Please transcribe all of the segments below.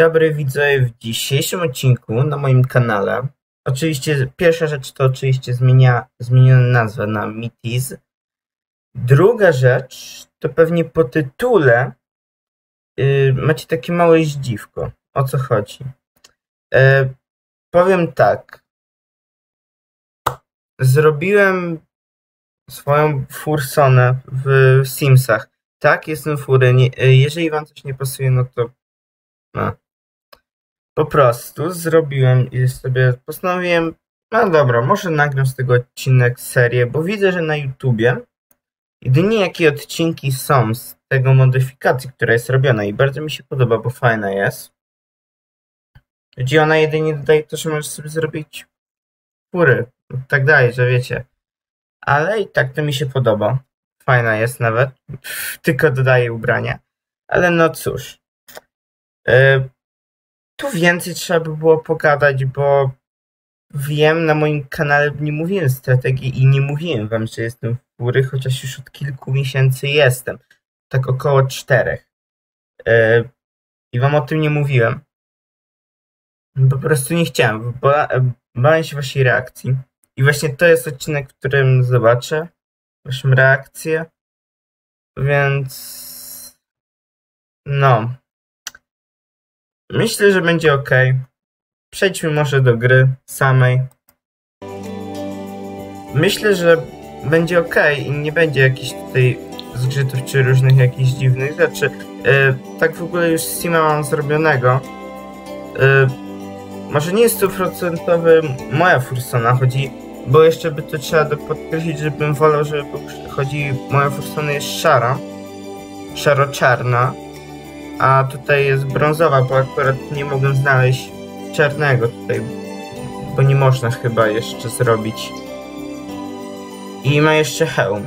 dobry widzowie w dzisiejszym odcinku na moim kanale. Oczywiście pierwsza rzecz to oczywiście zmienia, zmieniona nazwa na Mitis. Druga rzecz to pewnie po tytule yy, macie takie małe zdziwko. O co chodzi? Yy, powiem tak. Zrobiłem swoją fursonę w Simsach. Tak, jestem fury. Nie, jeżeli wam coś nie pasuje, no to no. Po prostu zrobiłem i sobie postanowiłem, no dobra, może nagram z tego odcinek serię, bo widzę, że na YouTubie jedynie jakie odcinki są z tego modyfikacji, która jest robiona i bardzo mi się podoba, bo fajna jest. Gdzie ona jedynie dodaje to, że możesz sobie zrobić fury, tak dalej, że wiecie. Ale i tak to mi się podoba. Fajna jest nawet. Tylko dodaje ubrania. Ale no cóż. E, tu więcej trzeba by było pogadać, bo wiem, na moim kanale nie mówiłem strategii i nie mówiłem wam, że jestem w góry, chociaż już od kilku miesięcy jestem. Tak około czterech. E, I wam o tym nie mówiłem. Po prostu nie chciałem. Ba bałem się waszej reakcji. I właśnie to jest odcinek, w którym zobaczę waszą reakcję. Więc... No. Myślę, że będzie ok. Przejdźmy może do gry samej. Myślę, że będzie ok i nie będzie jakichś tutaj zgrzytów czy różnych jakichś dziwnych rzeczy. Yy, tak w ogóle już Sima mam zrobionego. Yy, może nie jest stuprocentowy moja fursona, chodzi, bo jeszcze by to trzeba podkreślić, żebym wolał, żeby chodzi, moja fursona jest szara, szaro-czarna, a tutaj jest brązowa, bo akurat nie mogłem znaleźć czarnego tutaj, bo nie można chyba jeszcze zrobić. I ma jeszcze hełm,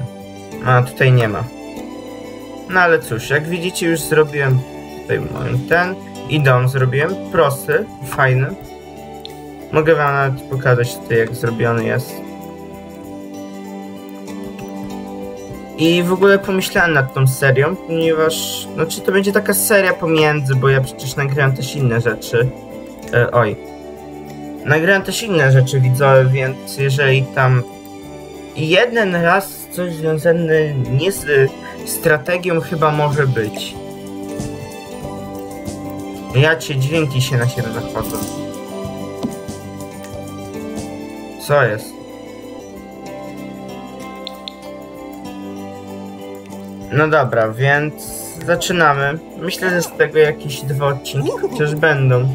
a tutaj nie ma. No ale cóż, jak widzicie już zrobiłem tutaj mój ten i dom zrobiłem, prosty, fajny. Mogę wam nawet pokazać tutaj jak zrobiony jest. I w ogóle pomyślałem nad tą serią, ponieważ, no czy to będzie taka seria pomiędzy, bo ja przecież nagrałem też inne rzeczy. E, oj. Nagrałem też inne rzeczy widzowie, więc jeżeli tam jeden raz coś związane nie z strategią chyba może być. Ja cię dźwięki się na siebie nachodzą. Co jest? No dobra, więc zaczynamy. Myślę, że z tego jakieś dwa odcinki chociaż będą.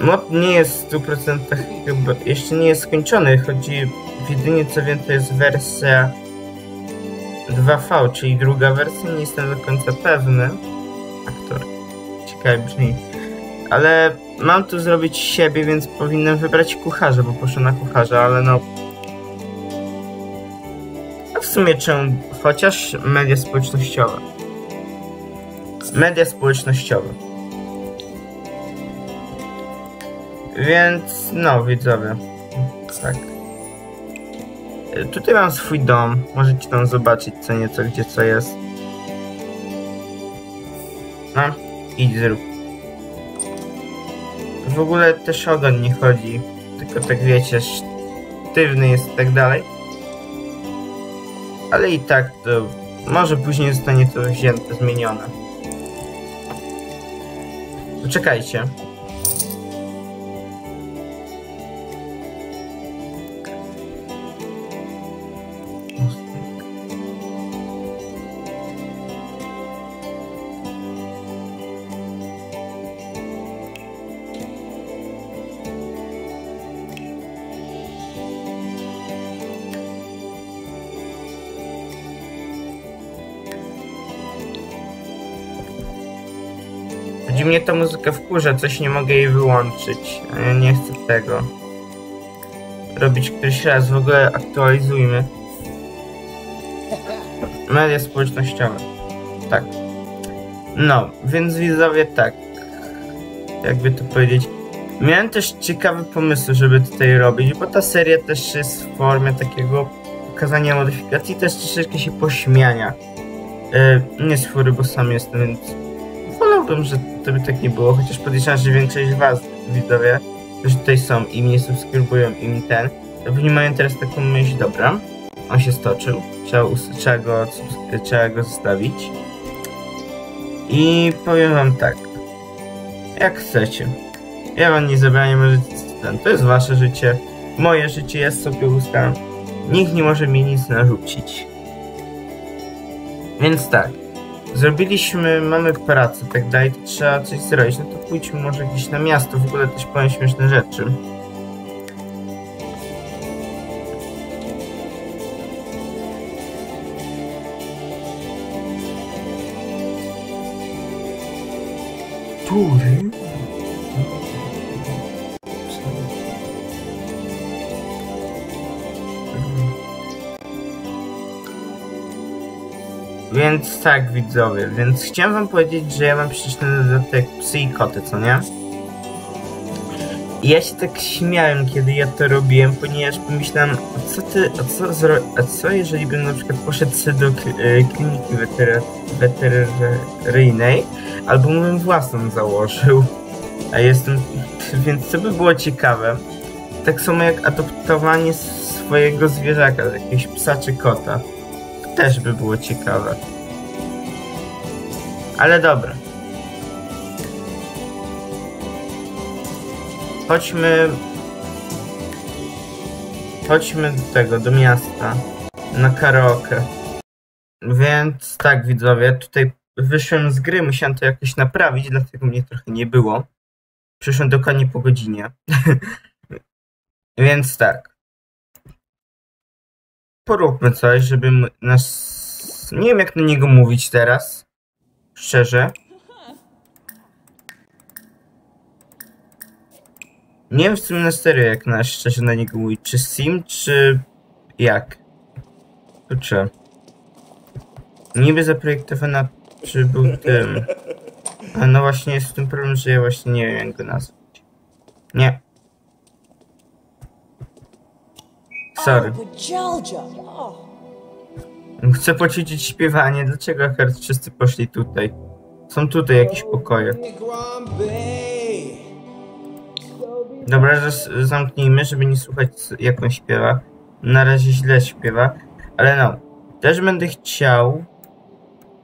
Mod nie jest w 100% chyba, jeszcze nie jest skończony, chodzi jedynie co wiem to jest wersja 2V, czyli druga wersja, nie jestem do końca pewny. Aktor, ciekawie brzmi. Ale mam tu zrobić siebie, więc powinienem wybrać kucharza, bo poszedł na kucharza, ale no sumie czemu, chociaż media społecznościowe. Media społecznościowe. Więc no, widzowie. Tak. Tutaj mam swój dom. Możecie tam zobaczyć co nieco, gdzie co jest. No, idź zrób. W ogóle też ogon nie chodzi. Tylko tak wiecie, sztywny jest i tak dalej ale i tak to może później zostanie to wzięte, zmienione. Poczekajcie. Chodzi mnie ta muzyka wkurza, coś nie mogę jej wyłączyć. Nie chcę tego robić któryś raz. W ogóle aktualizujmy. Media społecznościowe. Tak. No, więc widzowie tak. Jakby to powiedzieć. Miałem też ciekawy pomysł, żeby tutaj robić, bo ta seria też jest w formie takiego pokazania modyfikacji, też troszeczkę się pośmiania. Yy, nie z bo sam jestem, więc wolałbym, że to by tak nie było, chociaż podejrzewam, że większość z was, widzowie, którzy tutaj są i mnie subskrybują i mi ten, to pewnie mają teraz taką myśl, dobra, on się stoczył, trzeba, trzeba, go, trzeba go zostawić. I powiem wam tak, jak chcecie. Ja wam nie zabraniam, możecie to jest wasze życie, moje życie, ja sobie ustalam. Nikt nie może mi nic narzucić. Więc tak, zrobiliśmy, mamy pracę, tak dalej, trzeba coś zrobić, no to pójdźmy może gdzieś na miasto, w ogóle też powiem śmieszne rzeczy. Tury? Tak, widzowie, więc chciałem wam powiedzieć, że ja mam przecież ten dodatek psy i koty, co nie? I ja się tak śmiałem, kiedy ja to robiłem, ponieważ pomyślałem, a co ty, a co, zro, a co jeżeli bym na przykład poszedł sobie do e, kliniki wetery, weterynaryjnej, albo bym własną założył, a jestem, więc co by było ciekawe, tak samo jak adoptowanie swojego zwierzaka, jakiegoś psa czy kota też by było ciekawe. Ale dobra. Chodźmy. Chodźmy do tego, do miasta. Na karaoke. Więc tak, widzowie, tutaj wyszłem z gry, musiałem to jakoś naprawić, dlatego mnie trochę nie było. Przyszłem dokładnie po godzinie. Więc tak poróbmy coś, żeby nas... Nie wiem jak na niego mówić teraz. Szczerze. Nie wiem w sumie na serio jak na szczerze na niego mówić. Czy Sim, czy... jak? Kurczę. Niby zaprojektowana, czy był tym... A no właśnie jest w tym problem, że ja właśnie nie wiem jak go nazwać. Nie. Sorry. Chcę poćwiczyć śpiewanie. Dlaczego akurat wszyscy poszli tutaj? Są tutaj jakieś pokoje. Dobra, zas- zamknijmy, żeby nie słuchać jak on śpiewa. Na razie źle śpiewa, ale no. Też będę chciał...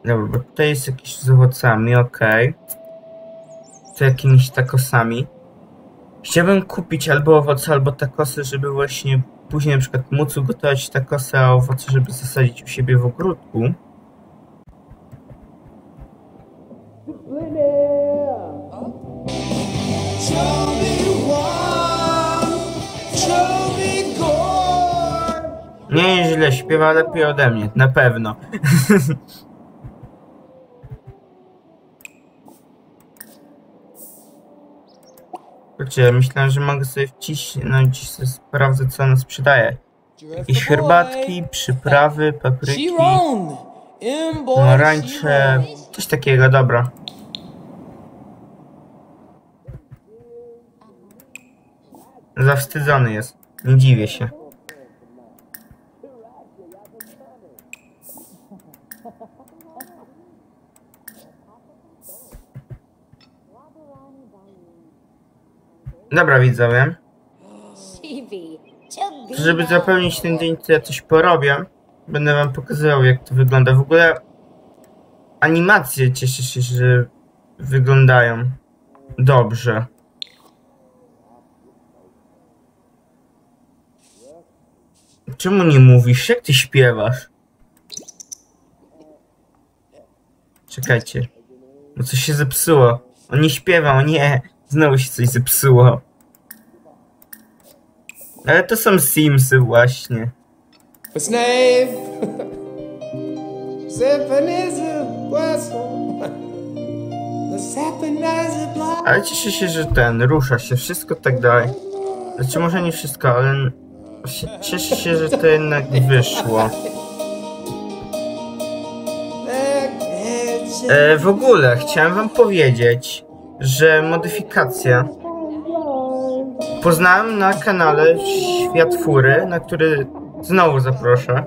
Dobra, bo tutaj jest jakiś z owocami, okej. Tu jakimiś takosami. Chciałbym kupić albo owoce, albo takosy, żeby właśnie później na przykład móc ugotować takosy, a owoce, żeby zasadzić u siebie w ogródku. Nie, źle śpiewa lepiej ode mnie, na pewno. Kurczę, myślałem, że mogę sobie wcisnąć, no sprawdzę co ona sprzedaje. Jakieś herbatki, przyprawy, papryki, pomarańcze, coś takiego, dobra. Zawstydzony jest, nie dziwię się. Dobra widzowie, żeby zapełnić ten dzień to ja coś porobię. Będę wam pokazywał jak to wygląda. W ogóle animacje cieszę się, że wyglądają dobrze. Czemu nie mówisz? Jak ty śpiewasz? Czekajcie. Bo coś się zepsuło. On nie śpiewa, o nie. Znowu się coś zepsuło. Ale to są Simsy właśnie. A blood. Ale cieszę się, że ten, rusza się, wszystko tak dalej. Znaczy może nie wszystko, ale cieszę się, że to jednak wyszło. E, w ogóle chciałem wam powiedzieć, że modyfikacja poznałem na kanale Świat Fury, na który znowu zaproszę.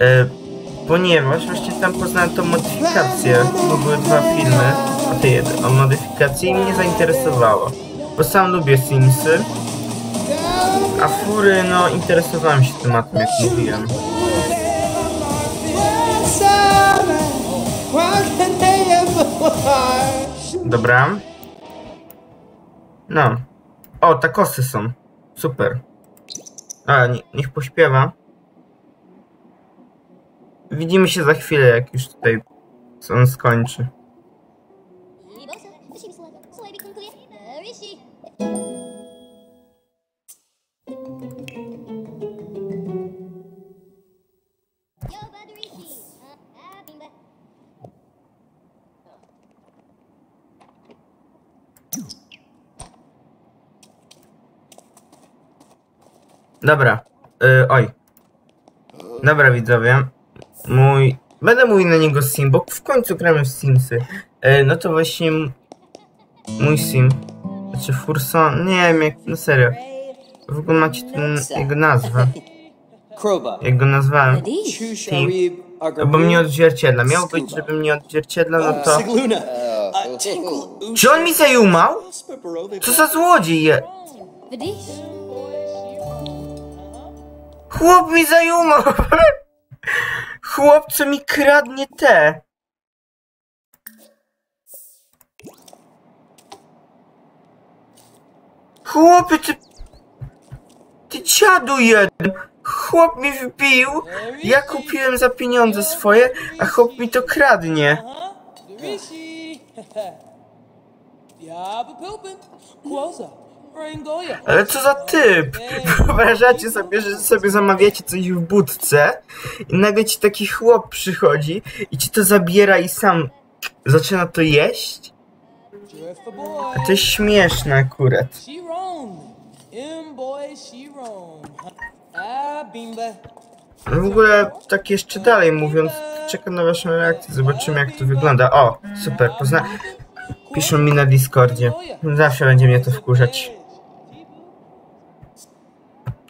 E, ponieważ właśnie tam poznałem tą modyfikację, były dwa filmy. o tej o modyfikacji i mnie zainteresowało. Bo sam lubię Simsy, a fury, no interesowałem się tematem, jak mówiłem. Dobra. No. O, takosy są. Super. A, nie, niech pośpiewa. Widzimy się za chwilę, jak już tutaj on skończy. Dobra. Y, oj. Dobra, widzowie. Mój... Będę mówił na niego Sim, bo w końcu gramy w Simsy. Y, no to właśnie... Mój Sim. Znaczy Furson... Nie wiem jak... No serio. W ogóle macie ten... jego nazwę. Jak go nazwałem. Shusharib Bo mnie odzwierciedla. Miało być, żeby mnie odzwierciedlał, no to... Sigluna. Uh, Tinkle. Czy on mi zajumał? Co za złodziej je? Chłop mi zajumał! Chłop, co mi kradnie te. Chłopie, ty... Ty dziadu jeden! Chłop mi wbił, ja kupiłem za pieniądze swoje, a chłop mi to kradnie. Yabba Pilpin. Ale co za typ? Wyobrażacie sobie, że sobie zamawiacie coś w budce i nagle ci taki chłop przychodzi i ci to zabiera i sam zaczyna to jeść? A to jest śmieszne akurat. No w ogóle tak jeszcze dalej mówiąc, czekam na waszą reakcję, zobaczymy jak to wygląda. O, super, pozna... Piszą mi na Discordzie. Zawsze będzie mnie to wkurzać.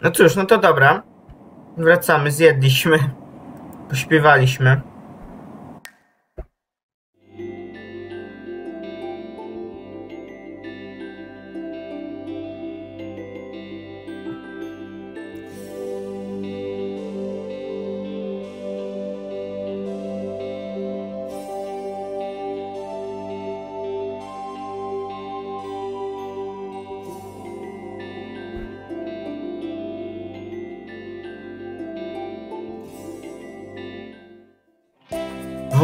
No cóż, no to dobra. Wracamy, zjedliśmy. Pośpiewaliśmy.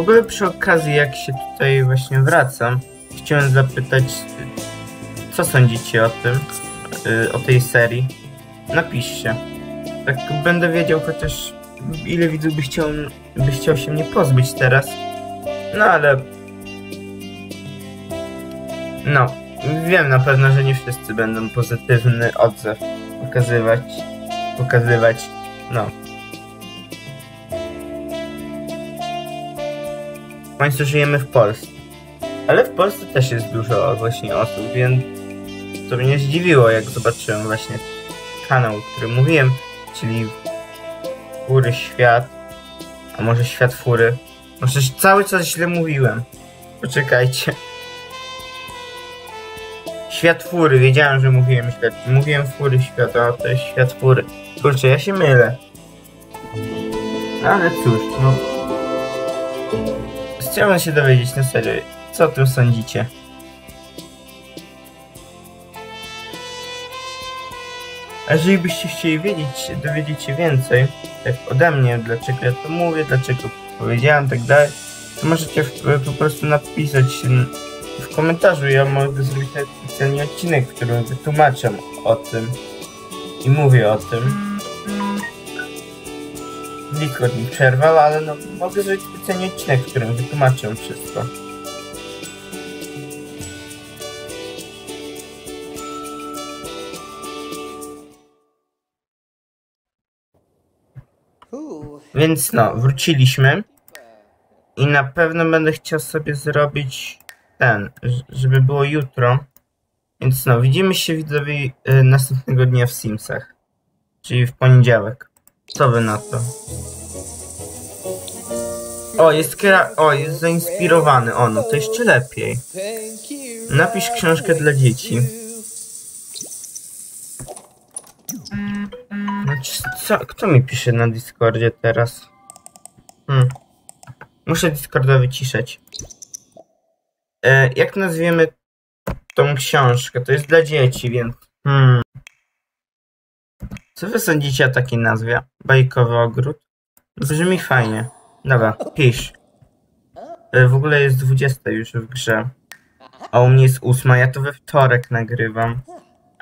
Ogóle przy okazji, jak się tutaj właśnie wracam, chciałem zapytać, co sądzicie o tym, y, o tej serii? Napiszcie. Tak będę wiedział chociaż ile widzów by chciał, by chciał się mnie pozbyć teraz. No ale... No, wiem na pewno, że nie wszyscy będą pozytywny odzew pokazywać, pokazywać, no. Końcu żyjemy w Polsce. Ale w Polsce też jest dużo właśnie osób, więc to mnie zdziwiło, jak zobaczyłem właśnie kanał, o którym mówiłem, czyli Fury Świat, a może Świat Fury. Może cały czas źle mówiłem. Poczekajcie. Świat Fury, wiedziałem, że mówiłem świat. Mówiłem Fury Świat, a to jest Świat Fury. Kurczę, ja się mylę. No ale cóż, no. Chciałbym się dowiedzieć na serio, co o tym sądzicie. A jeżeli byście chcieli wiedzieć, dowiedzieć się więcej, tak ode mnie, dlaczego ja to mówię, dlaczego powiedziałem, tak dalej, to możecie po prostu napisać w komentarzu. Ja mogę zrobić nawet specjalny odcinek, w którym wytłumaczę o tym i mówię o tym. Discord mi przerwał, ale no mogę zrobić specjalnie odcinek, w którym wytłumaczę wszystko. Więc no, wróciliśmy. I na pewno będę chciał sobie zrobić ten, żeby było jutro. Więc no, widzimy się widzowie y, następnego dnia w Simsach. Czyli w poniedziałek. Co wy na to? O, jest kra... O, jest zainspirowany. O, no to jeszcze lepiej. Napisz książkę dla dzieci. Znaczy, co, kto mi pisze na Discordzie teraz? Hmm. Muszę Discorda wyciszać. E, jak nazwiemy tą książkę? To jest dla dzieci, więc... Hmm. Co wy sądzicie o takiej nazwie? Bajkowy ogród? Brzmi fajnie. Dobra, pisz. E, w ogóle jest 20 już w grze. A u mnie jest 8, ja to we wtorek nagrywam.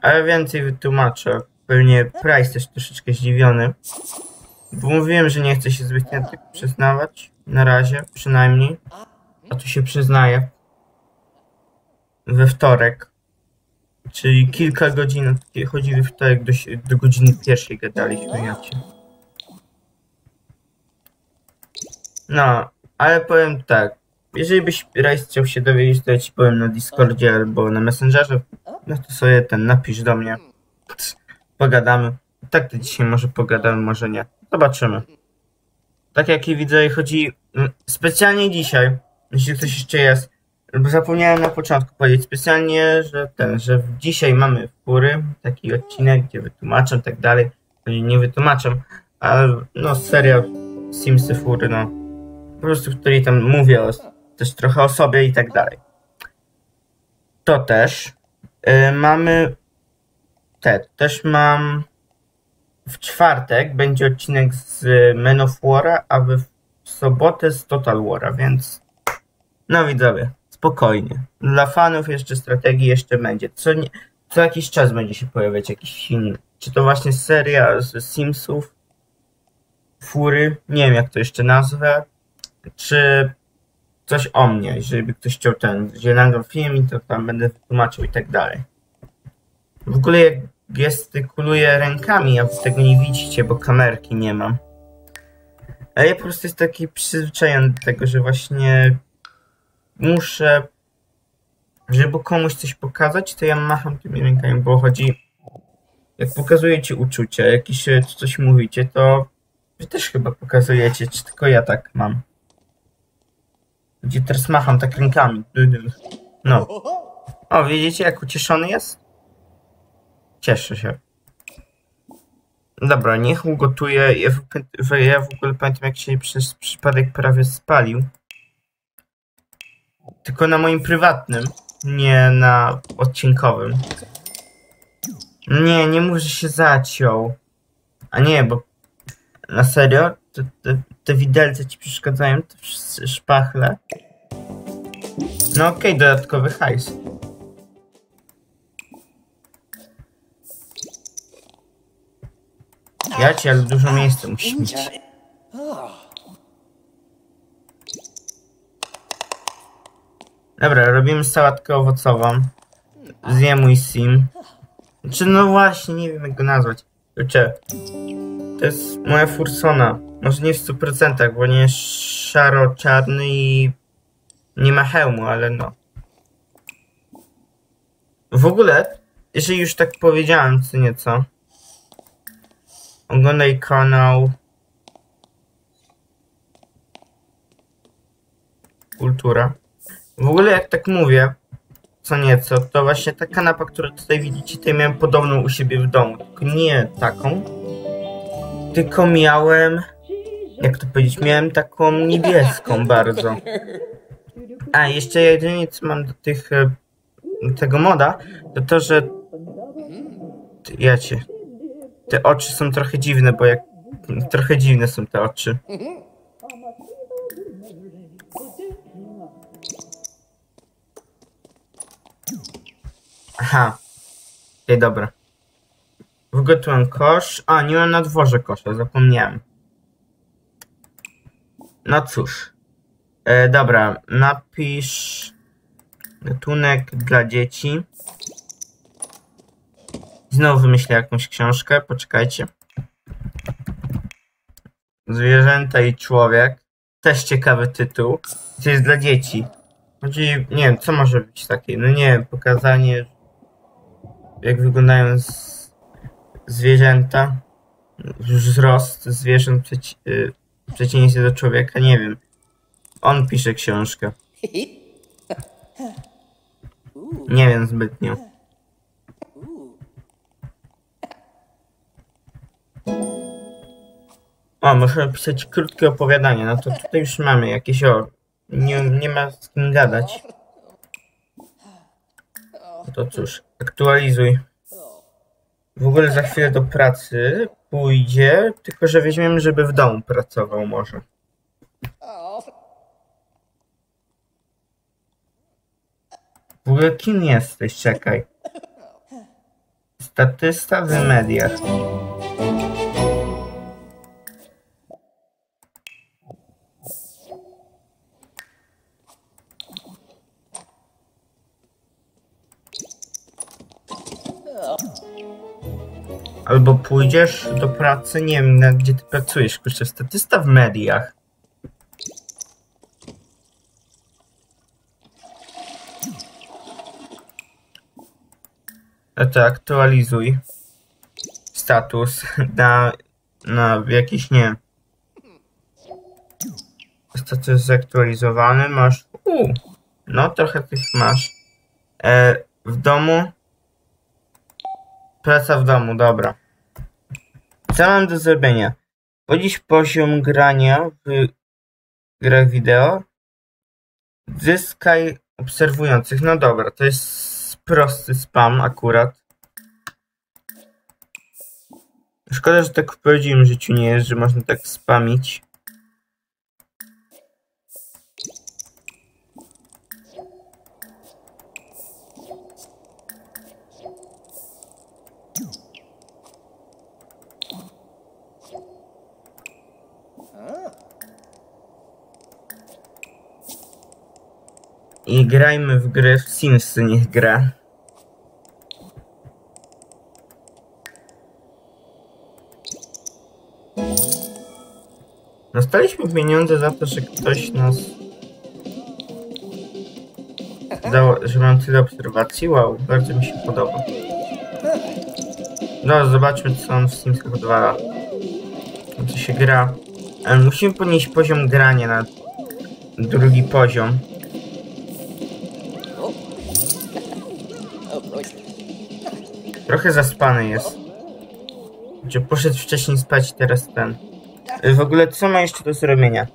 Ale więcej wytłumaczę. Pewnie Price też troszeczkę zdziwiony. Bo mówiłem, że nie chcę się zbytnio tak przyznawać. Na razie, przynajmniej. A tu się przyznaję. We wtorek. Czyli kilka godzin, chodzi we wtorek do, do godziny pierwszej gadaliśmy, ja cię. No, ale powiem tak. Jeżeli byś raz chciał się dowiedzieć, to ja ci powiem na Discordzie albo na Messengerze. No to sobie ten napisz do mnie. Pogadamy. Tak to dzisiaj może pogadamy, może nie. Zobaczymy. Tak jak i widzę, chodzi mm, specjalnie dzisiaj, jeśli ktoś jeszcze jest, zapomniałem na początku powiedzieć specjalnie, że ten, że dzisiaj mamy fury, taki odcinek, gdzie wytłumaczę tak dalej. Nie wytłumaczę, ale no serial Simsy fury, no. Po prostu, w której tam mówię o, też trochę o sobie i tak dalej. To też. Y, mamy te, też mam w czwartek będzie odcinek z Men of War'a, a w sobotę z Total War'a, więc no widzowie, spokojnie. Dla fanów jeszcze strategii jeszcze będzie. Co, nie, co jakiś czas będzie się pojawiać jakiś film. Czy to właśnie seria z Simsów, Fury, nie wiem jak to jeszcze nazwę, czy coś o mnie, jeżeli ktoś chciał ten, zielony film, to tam będę tłumaczył i tak dalej. W ogóle jak gestykuluję rękami, a tego nie widzicie, bo kamerki nie mam. Ale ja po prostu jest taki przyzwyczajony do tego, że właśnie muszę, żeby komuś coś pokazać, to ja macham tymi rękami, bo chodzi, jak pokazujecie uczucia, jakieś coś mówicie, to wy też chyba pokazujecie, czy tylko ja tak mam. Gdzie teraz macham tak rękami. No. O, widzicie jak ucieszony jest? Cieszę się. Dobra, niech ugotuje. Ja w, ja w ogóle pamiętam, jak się przez przypadek prawie spalił. Tylko na moim prywatnym, nie na odcinkowym. Nie, nie mów, że się zaciął. A nie, bo na serio? Te, te, te widelce ci przeszkadzają? Te szpachle? No okej, okay, dodatkowy hajs. Ja ci, ale dużo miejsca musi mieć. Dobra, robimy sałatkę owocową. Zjem mój sim. Czy no właśnie, nie wiem jak go nazwać. Kurczę, to jest moja fursona. Może nie w 100%, bo nie jest szaro-czarny i nie ma hełmu, ale no. W ogóle, jeżeli już tak powiedziałem co nieco, oglądaj kanał Kultura. W ogóle jak tak mówię, co nieco, to właśnie ta kanapa, którą tutaj widzicie, tutaj miałem podobną u siebie w domu. Tylko nie taką, tylko miałem, jak to powiedzieć, miałem taką niebieską bardzo. A, jeszcze jedynie co mam do tych, e, tego moda, to to, że ja cię, te oczy są trochę dziwne, bo jak, trochę dziwne są te oczy. Aha. Okej, dobra. Wygotuję kosz. A, nie mam na dworze kosza, zapomniałem. No cóż. E, dobra, napisz gatunek dla dzieci. Znowu wymyślę jakąś książkę, poczekajcie. Zwierzęta i człowiek. Też ciekawy tytuł. To jest dla dzieci. Chodzi, nie wiem, co może być takie, no nie wiem, pokazanie jak wyglądają z, zwierzęta, wzrost zwierząt przeci, y, w przeciwieństwie do człowieka, nie wiem. On pisze książkę. Nie wiem zbytnio. O, muszę pisać krótkie opowiadanie. No to tutaj już mamy jakieś o. Nie, nie ma z kim gadać. No to cóż, aktualizuj. W ogóle za chwilę do pracy pójdzie, tylko że weźmiemy, żeby w domu pracował może. W ogóle kim jesteś? Czekaj. Statysta w mediach. Pójdziesz do pracy, nie wiem, na gdzie ty pracujesz, kurczę, statysta w mediach. No to aktualizuj status na, na jakiś, nie Status zaktualizowany, masz, u, no trochę tych masz. E, w domu Praca w domu, dobra. Co mam do zrobienia? Podnieść poziom grania w grach wideo. Zyskaj obserwujących. No dobra, to jest prosty spam akurat. Szkoda, że tak w prawdziwym życiu nie jest, że można tak spamić. I grajmy w gry w Simsy niech gra. Dostaliśmy pieniądze za to, że ktoś nas... Dał, że mam tyle obserwacji. Wow, bardzo mi się podoba. No, zobaczmy co on w Simsach odwala. Co się gra. Ale musimy podnieść poziom grania na drugi poziom. Trochę zaspany jest. Gdzie poszedł wcześniej spać, teraz ten. W ogóle co ma jeszcze do zrobienia?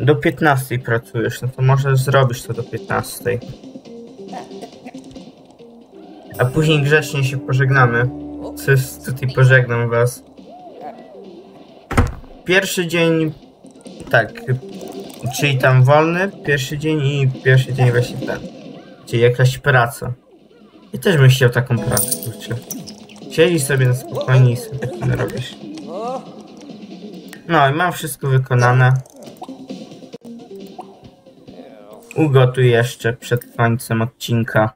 Do 15 pracujesz, no to może zrobisz to do 15. A później grzecznie się pożegnamy. Jest tutaj pożegnam was. Pierwszy dzień, tak, czyli tam wolny, pierwszy dzień i pierwszy dzień właśnie ten. Czyli jakaś praca. I też bym chciał taką pracę, kurczę. Siedzi sobie na spokojnie i sobie tak robisz. No i mam wszystko wykonane. Ugotuj jeszcze przed końcem odcinka.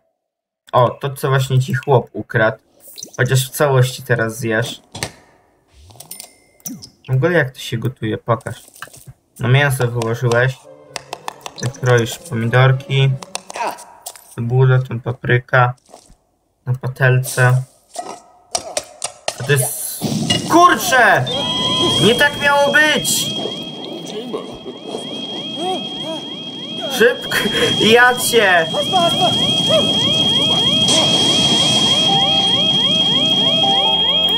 O, to co właśnie ci chłop ukradł. Chociaż w całości teraz zjesz. W ogóle jak to się gotuje? Pokaż. No mięso wyłożyłeś. Zakroisz pomidorki. Cebulę, tą papryka. Na patelce. To jest... Kurczę! Nie tak miało być! Szybko! Jadźcie!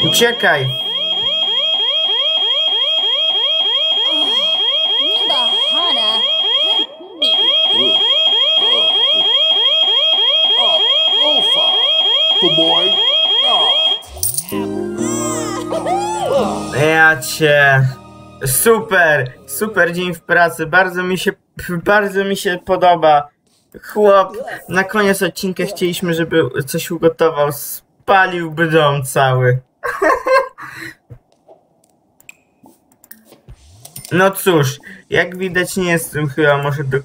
Uciekaj! Cię. Super, super dzień w pracy. Bardzo mi się, bardzo mi się podoba. Chłop, na koniec odcinka chcieliśmy, żeby coś ugotował. Spaliłby dom cały. No cóż, jak widać nie jestem chyba może do,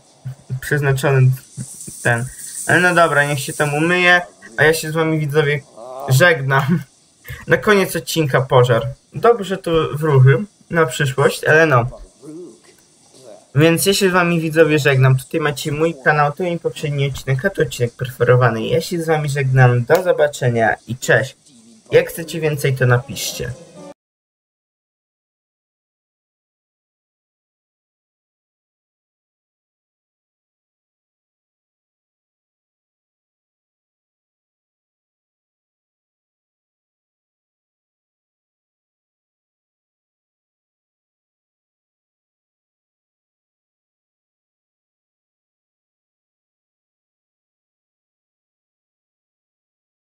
przeznaczony ten. Ale no dobra, niech się tam umyje, a ja się z wami widzowie żegnam. Na koniec odcinka pożar. Dobrze to wróży na przyszłość, ale no. Więc ja się z wami widzowie żegnam. Tutaj macie mój kanał, to i poprzedni odcinek, a odcinek preferowany. Ja się z wami żegnam, do zobaczenia i cześć. Jak chcecie więcej to napiszcie.